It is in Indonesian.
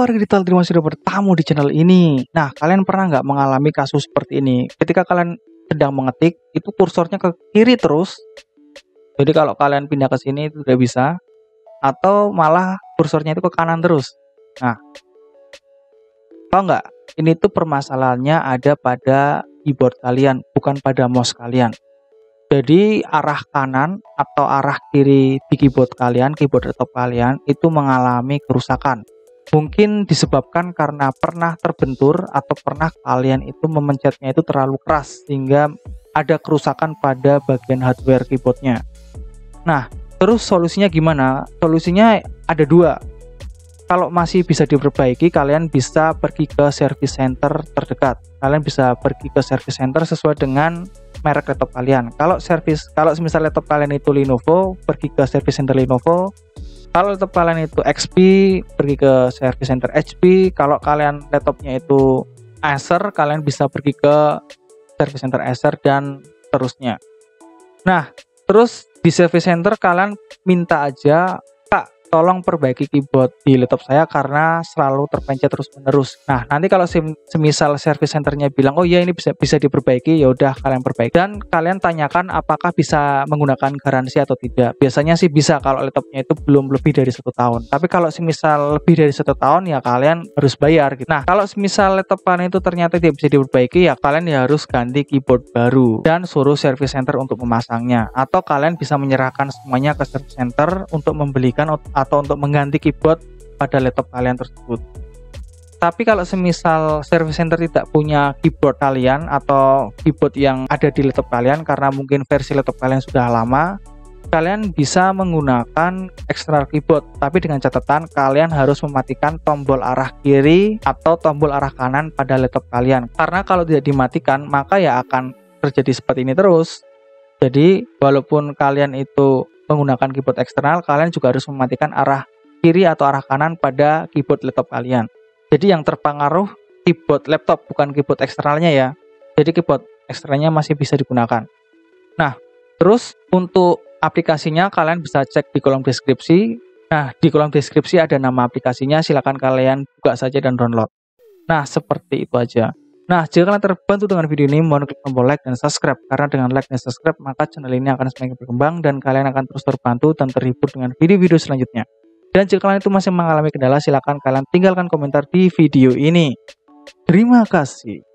warga digital, terima kasih sudah bertamu di channel ini. Nah, kalian pernah nggak mengalami kasus seperti ini? Ketika kalian sedang mengetik, itu kursornya ke kiri terus. Jadi kalau kalian pindah ke sini itu udah bisa. Atau malah kursornya itu ke kanan terus. Nah, tau nggak? Ini tuh permasalahannya ada pada keyboard kalian, bukan pada mouse kalian. Jadi arah kanan atau arah kiri di keyboard kalian, keyboard laptop kalian itu mengalami kerusakan. Mungkin disebabkan karena pernah terbentur atau pernah kalian itu memencetnya itu terlalu keras sehingga ada kerusakan pada bagian hardware keyboardnya. Nah, terus solusinya gimana? Solusinya ada dua. Kalau masih bisa diperbaiki, kalian bisa pergi ke service center terdekat. Kalian bisa pergi ke service center sesuai dengan merek laptop kalian. Kalau service kalau misal laptop kalian itu Lenovo, pergi ke service center Lenovo. Kalau laptop kalian itu XP, pergi ke service center HP. Kalau kalian laptopnya itu Acer, kalian bisa pergi ke service center Acer dan terusnya. Nah, terus di service center kalian minta aja tolong perbaiki keyboard di laptop saya karena selalu terpencet terus menerus. Nah, nanti kalau semisal service centernya bilang, oh iya ini bisa bisa diperbaiki, ya udah kalian perbaiki. Dan kalian tanyakan apakah bisa menggunakan garansi atau tidak. Biasanya sih bisa kalau laptopnya itu belum lebih dari satu tahun. Tapi kalau semisal lebih dari satu tahun ya kalian harus bayar. Gitu. Nah, kalau semisal laptop kalian itu ternyata tidak bisa diperbaiki, ya kalian ya harus ganti keyboard baru dan suruh service center untuk memasangnya. Atau kalian bisa menyerahkan semuanya ke service center untuk membelikan atau untuk mengganti keyboard pada laptop kalian tersebut. Tapi kalau semisal service center tidak punya keyboard kalian atau keyboard yang ada di laptop kalian karena mungkin versi laptop kalian sudah lama, kalian bisa menggunakan external keyboard. Tapi dengan catatan kalian harus mematikan tombol arah kiri atau tombol arah kanan pada laptop kalian. Karena kalau tidak dimatikan, maka ya akan terjadi seperti ini terus. Jadi walaupun kalian itu menggunakan keyboard eksternal, kalian juga harus mematikan arah kiri atau arah kanan pada keyboard laptop kalian. Jadi yang terpengaruh keyboard laptop bukan keyboard eksternalnya ya. Jadi keyboard eksternalnya masih bisa digunakan. Nah, terus untuk aplikasinya kalian bisa cek di kolom deskripsi. Nah, di kolom deskripsi ada nama aplikasinya, silakan kalian buka saja dan download. Nah, seperti itu aja. Nah, jika kalian terbantu dengan video ini, mohon klik tombol like dan subscribe. Karena dengan like dan subscribe, maka channel ini akan semakin berkembang dan kalian akan terus terbantu dan terhibur dengan video-video selanjutnya. Dan jika kalian itu masih mengalami kendala, silakan kalian tinggalkan komentar di video ini. Terima kasih.